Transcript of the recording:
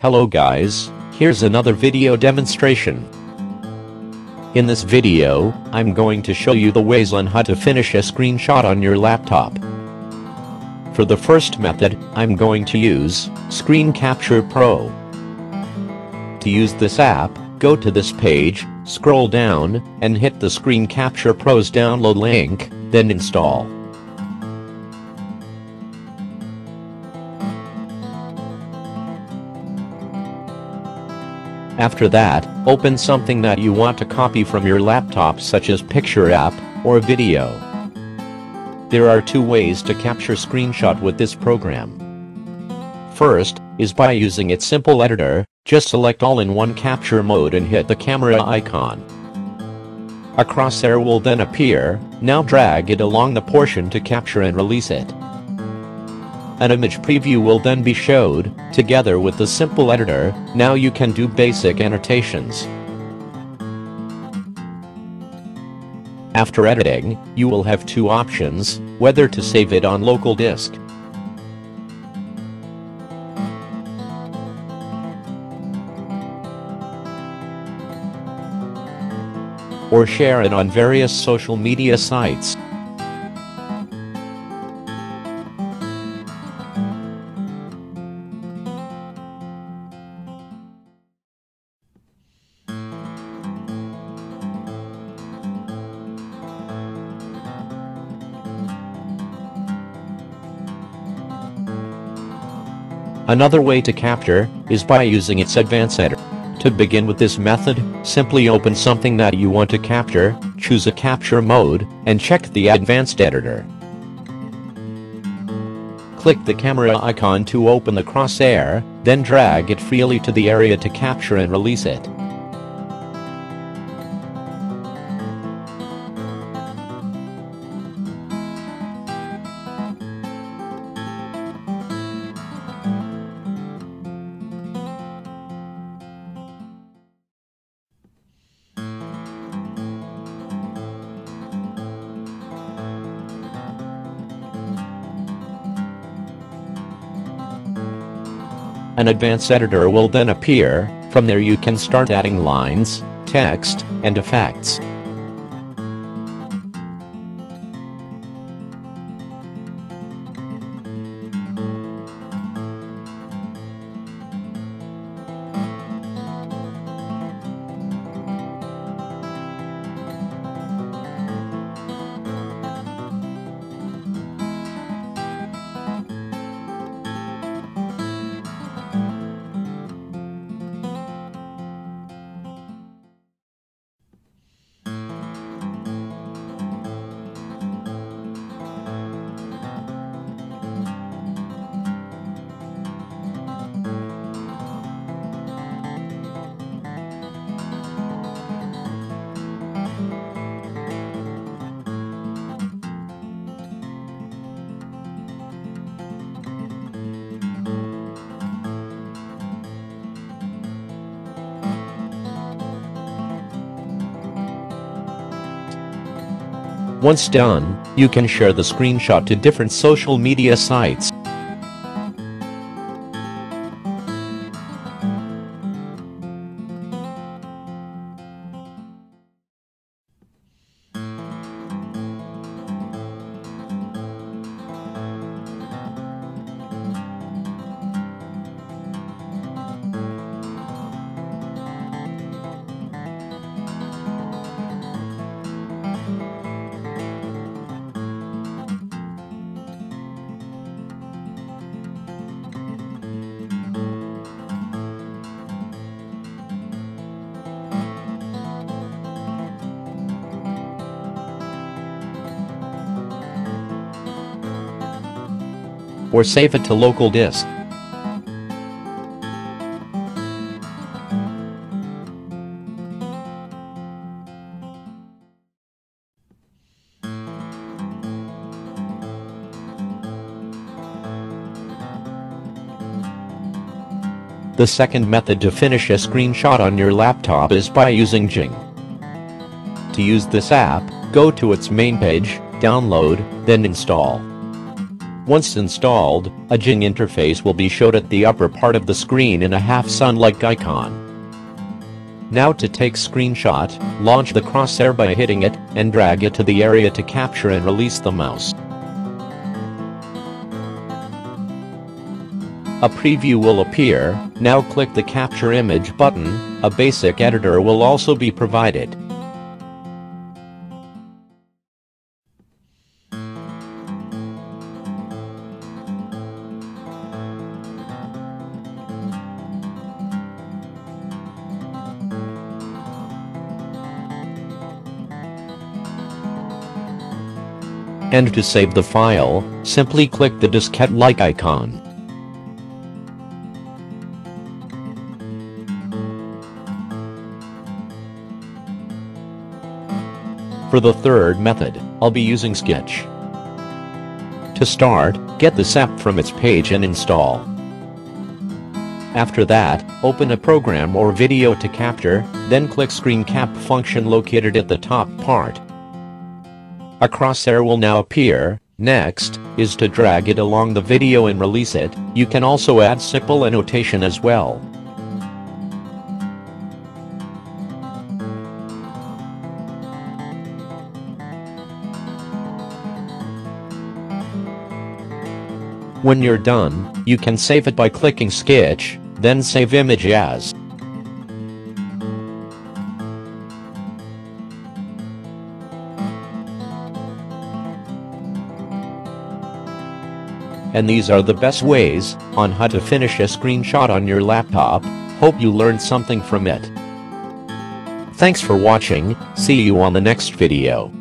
Hello guys, here's another video demonstration. In this video, I'm going to show you the ways on how to finish a screenshot on your laptop. For the first method, I'm going to use Screen Capture Pro. To use this app, go to this page, scroll down, and hit the Screen Capture Pro's download link, then install. After that, open something that you want to copy from your laptop such as picture app, or video. There are two ways to capture screenshot with this program. First, is by using its simple editor, just select all in one capture mode and hit the camera icon. A crosshair will then appear, now drag it along the portion to capture and release it. An image preview will then be showed, together with the simple editor, now you can do basic annotations. After editing, you will have two options, whether to save it on local disk. Or share it on various social media sites. Another way to capture is by using its advanced editor. To begin with this method, simply open something that you want to capture, choose a capture mode, and check the advanced editor. Click the camera icon to open the crosshair, then drag it freely to the area to capture and release it. An advanced editor will then appear, from there you can start adding lines, text, and effects. Once done, you can share the screenshot to different social media sites. Or save it to local disk. The second method to finish a screenshot on your laptop is by using Jing. To use this app, go to its main page, download, then install. Once installed, a Jing interface will be showed at the upper part of the screen in a half-sun-like icon. Now to take screenshot, launch the crosshair by hitting it, and drag it to the area to capture and release the mouse. A preview will appear, now click the capture image button, a basic editor will also be provided. And to save the file, simply click the diskette-like icon. For the third method, I'll be using Skitch. To start, get the app from its page and install. After that, open a program or video to capture, then click Screen Cap function located at the top part. A crosshair will now appear, next, is to drag it along the video and release it, you can also add simple annotation as well. When you're done, you can save it by clicking Skitch, then save image as. And these are the best ways on how to finish a screenshot on your laptop. Hope you learned something from it. Thanks for watching, see you on the next video.